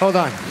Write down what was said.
Hold on.